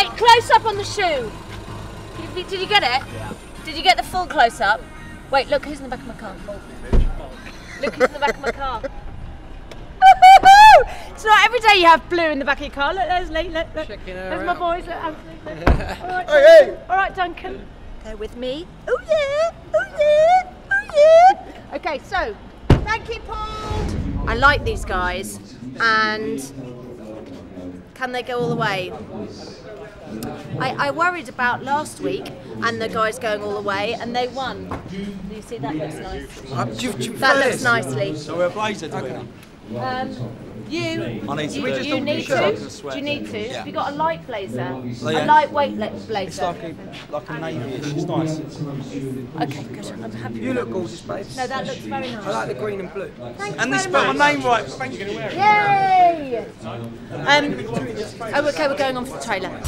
Wait, close up on the shoe. Did you, did you get it? Did you get the full close up? Wait, look who's in the back of my car. Look who's in the back of my car. it's not every day you have blue in the back of your car. Look, there's Lee. Look, look. There's my out. boys. Look, Antony. Look. All right, Hey, Duncan. hey. All right, Duncan. Go with me. Oh yeah. Oh yeah. Oh yeah. Okay, so thank you, Paul. I like these guys, and can they go all the way? I, I worried about last week and the guys going all the way, and they won. Do you see that looks nice? You- you That prefer looks nicely. So we're a blazer, do we? Um, you, I need to you, do do you need to? Do you need to? Yeah. Have you got a light blazer? yeah. A lightweight le- It's blazer? like a, like a navy-ish, it's nice. Okay, good. I'm happy. You with look that. gorgeous, babes. No, that looks very nice. I like the green and blue. Thank you And they very spelled much. my name right. Thank you. Yay! Um, oh, okay, we're going on for the trailer.